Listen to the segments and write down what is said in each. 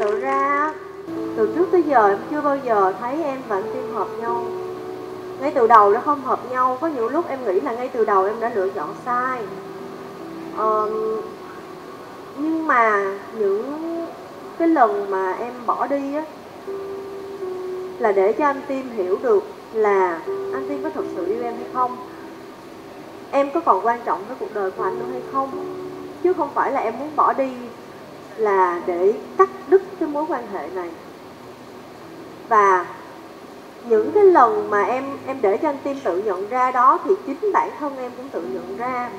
tự ra từ trước tới giờ em chưa bao giờ thấy em và anh Tim hợp nhau. Ngay từ đầu đã không hợp nhau có những lúc em nghĩ là ngay từ đầu em đã lựa chọn sai. Ờ, nhưng mà những cái lần mà em bỏ đi á là để cho anh Tim hiểu được là anh Tim có thật sự yêu em hay không. Em có còn quan trọng với cuộc đời của anh nữa hay không? Chứ không phải là em muốn bỏ đi là để cắt đứt cái mối quan hệ này. Và những cái lần mà em em để cho anh Tim tự nhận ra đó thì chính bản thân em cũng tự nhận ra.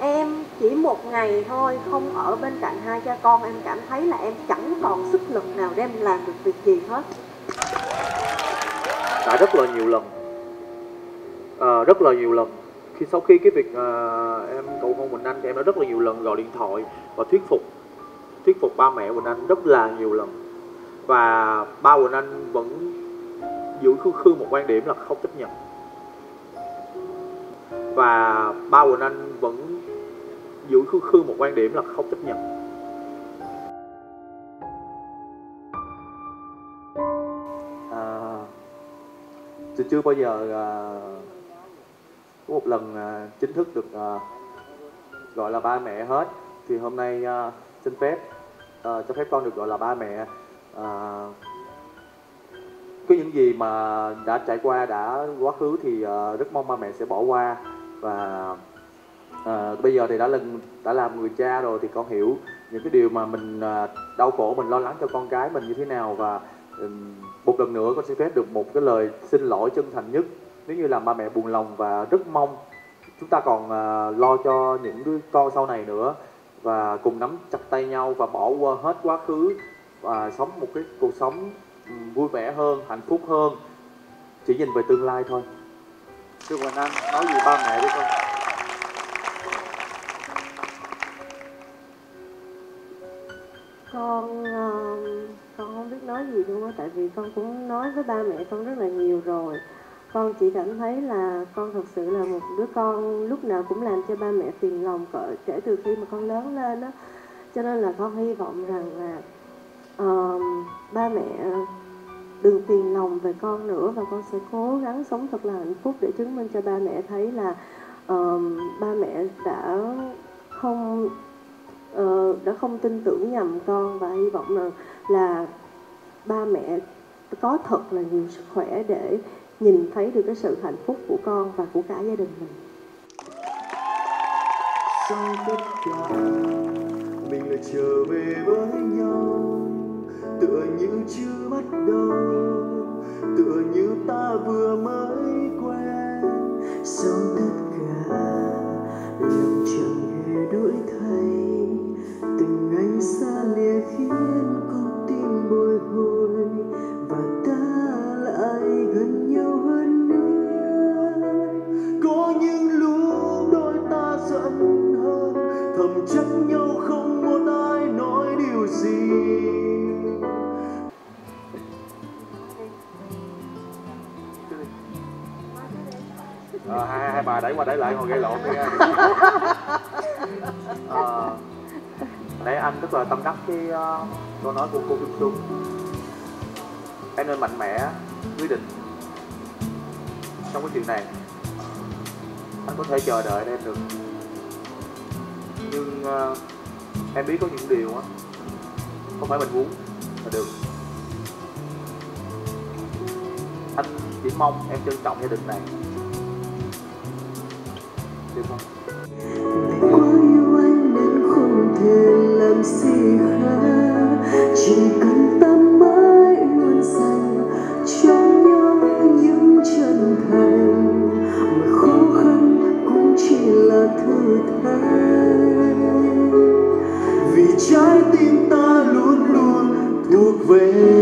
Em chỉ một ngày thôi không ở bên cạnh hai cha con em cảm thấy là em chẳng còn sức lực nào để em làm được việc gì hết. Đã rất là nhiều lần. À, rất là nhiều lần khi sau khi cái việc uh, em cầu hôn Quỳnh Anh thì em đã rất là nhiều lần gọi điện thoại và thuyết phục thuyết phục ba mẹ Quỳnh Anh rất là nhiều lần. Và ba Quỳnh Anh vẫn giữ khư khư một quan điểm là không chấp nhận. Và ba Quỳnh Anh vẫn giữ khư khư một quan điểm là không chấp nhận. À, tôi chưa bao giờ à, có một lần à, chính thức được à, gọi là ba mẹ hết. Thì hôm nay à, xin phép cho phép con được gọi là ba mẹ. Có những gì mà đã trải qua đã quá khứ thì rất mong ba mẹ sẽ bỏ qua. Và à, bây giờ thì đã lần đã làm người cha rồi thì con hiểu những cái điều mà mình à, đau khổ mình lo lắng cho con cái mình như thế nào. Và um, một lần nữa con xin phép được một cái lời xin lỗi chân thành nhất nếu như làm ba mẹ buồn lòng và rất mong chúng ta còn uh, lo cho những đứa con sau này nữa và cùng nắm chặt tay nhau và bỏ qua hết quá khứ và sống một cái cuộc sống ừ, vui vẻ hơn hạnh phúc hơn. Chỉ nhìn về tương lai thôi. Thưa Quỳnh Anh nói gì ba mẹ đi con. Con uh, con không biết nói gì luôn á tại vì con cũng nói với ba mẹ con rất là nhiều rồi con chỉ cảm thấy là con thật sự là một đứa con lúc nào cũng làm cho ba mẹ phiền lòng cỡ kể từ khi mà con lớn lên đó cho nên là con hy vọng rằng là uh, ba mẹ đừng phiền lòng về con nữa và con sẽ cố gắng sống thật là hạnh phúc để chứng minh cho ba mẹ thấy là uh, ba mẹ đã không uh, đã không tin tưởng nhầm con và hy vọng rằng là ba mẹ có thật là nhiều sức khỏe để nhìn thấy được cái sự hạnh phúc của con và của cả gia đình mình. Sau tất cả, mình lại trở về với nhau. Tựa như chưa bắt đầu, tựa như ta vừa mới Ờ, hai, hai bà đẩy qua đẩy lại ngồi gây lộn đi nha Ờ, nãy anh rất là tâm đắc cái ờ, câu nói của cô Kim Xuân em nên mạnh mẽ quyết định trong cái chuyện này. Anh có thể chờ đợi em được. Nhưng ờ, em biết có những điều á không phải mình muốn là được. Anh chỉ mong em trân trọng gia đình này được không quá yêu anh nên không thể làm gì khác Chỉ cần ta mãi luôn dành cho nhau những chân thành Mà khó khăn cũng chỉ là thử thách Vì trái tim ta luôn luôn thuộc về